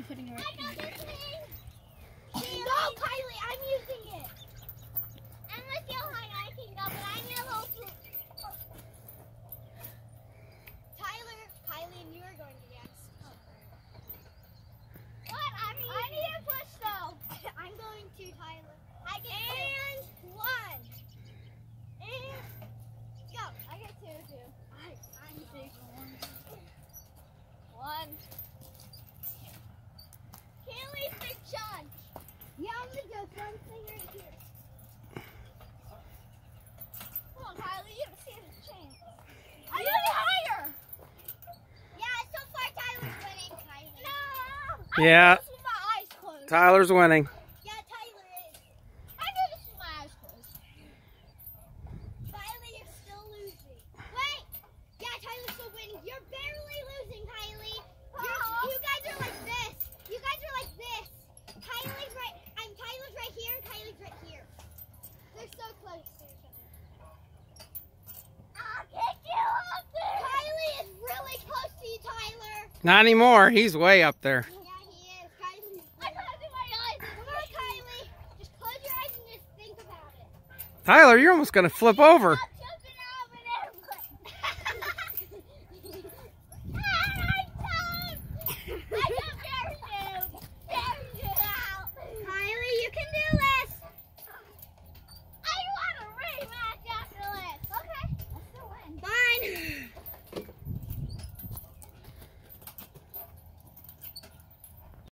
I'm putting it right here. this thing. No, Kylie, I'm using it. I'm gonna see how high I can go, but I'm yellow. Tyler, Kylie, and you are going to next. What? I mean, I need to push though. I'm going to Tyler. I get and one. And go. I get two too. I I'm big one. One. Kaylee's big chunk. Yeah, I'm gonna just one thing right here. Come on, Kylie, you don't stand a chance. I got it higher. Yeah, so far Tyler's winning, No. Yeah. This with my eyes closed. Tyler's winning. Yeah, Tyler is. I know this with my eyes closed. Kylie, you're still losing. Wait. Yeah, Tyler's still winning. You're barely losing, Kylie. You're, you guys are like this. You guys are like this. Kylie's right. I'm Tyler's right here. and Kylie's right here. They're so close to each other. I'll get you up there. Kylie is really close to you, Tyler. Not anymore. He's way up there. Yeah, he is. Kylie. I closed my eyes. Come on, Kylie. Just close your eyes and just think about it. Tyler, you're almost going to flip over.